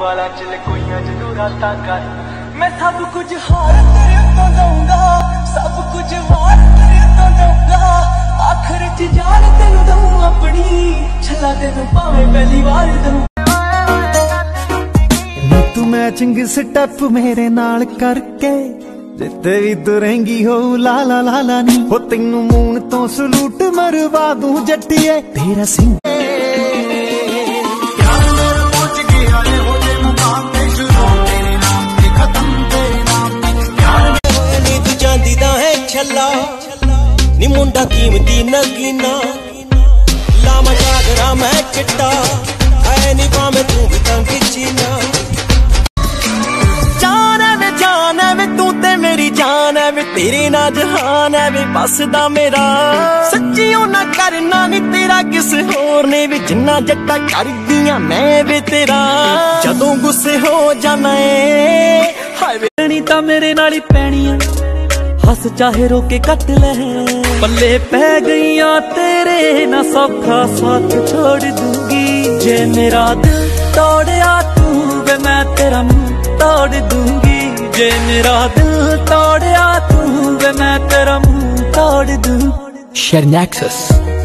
ਵਾਲਾ ਚਲ ਕੋਈਆਂ ਜਦੋਂ ਰਾਤਾਂ ਕਰ। ਮੈਂ ਸਭ ਕੁਝ ਹਾਰ ਤੇਰੇ ਤੋਂ ਦਊਂਗਾ ਸਭ ਕੁਝ ਵਾਰ ਤੇਰੇ ਤੋਂ ਦਊਂਗਾ ਆਖਰ ਚ ਜਾਨ ਤੈਨੂੰ ਦਊਂ ਆਪਣੀ, ਛੱਲਾ ਤੈਨੂੰ ਭਾਵੇਂ ਪਹਿਲੀ ਵਾਰ ਦਊਂ। ਤੂੰ ਮੈਚਿੰਗ ਸਟੈਪ ਮੇਰੇ ਨਾਲ ਕਰਕੇ। ਜਿੱਤੇ ਵੀ ਤੁਰੇਂਗੀ ਹੋ, ਲਾ ਲਾ ਲਾ ਲਾ, ਨੀ। ਹੋ ਤੈਨੂੰ ਮੂਨ ਤੋਂ ਸਲੂਟ ਮਰਵਾ ਦੂੰ ਜੱਟੀਏ। ਤੇਰਾ ਸਿੰਘ ਮੁੰਡਾ ਕੀਮਤੀ ਨਗੀਨਾ। ਲਾਮਾ ਜਾਗਰਾ ਮੈਂ ਚਿੱਟਾ। ਐ ਨੀ ਭਾਵੇਂ ਤੂੰ ਵੀ ਤੰਗ ਚੀਨਾ। ਜਾਨ ਐ ਵੇ, ਜਾਨ ਐ ਵੇ, ਤੂੰ ਤੇ ਮੇਰੀ ਜਾਨ ਐ ਵੇ, ਤੇਰੇ ਨਾਲ ਜਹਾਨ ਐ ਵੇ ਬਸਦਾ ਮੇਰਾ। ਸੱਚੀਓ ਨਾ ਕਰਨਾ ਨੀ ਤੇਰਾ, ਕਿਸ ਹੋਰ ਨੇ ਵੀ ਜਿੰਨਾ ਜੱਟਾ ਕਰਦੀਆਂ ਮੈਂ ਵੇ ਤੇਰਾ। ਜਦੋਂ ਗੁੱਸੇ ਹੋ ਜਾਣਾ ਏ, ਹਾਏ ਵੇ ਪੈਣੀ ਤਾਂ ਮੇਰੇ ਨਾਲ ਹੀ ਪੈਣੀ ਆ ਹੱਸ ਚਾਹੇ ਰੋ ਕੇ ਕੱਟ ਲੈ ਪੱਲੇ ਪੈ ਗਈਆਂ ਤੇਰੇ, ਨਾ ਸੌਖਾ ਸਾਥ ਛੋੜ ਦੂੰਗੀ। ਜੇ ਮੇਰਾ ਦਿਲ ਤੋੜਿਆ ਤੂੰ, ਵੇ ਮੈਂ ਤੇਰਾ ਮੂੰਹ ਤੋੜ ਦੂੰਗੀ। ਜੇ ਮੇਰਾ ਦਿਲ ਤੋੜਿਆ ਤੂੰ, ਵੇ ਮੈਂ ਤੇਰਾ ਮੂੰਹ ਤੋੜ ਦੂੰ। Sharing.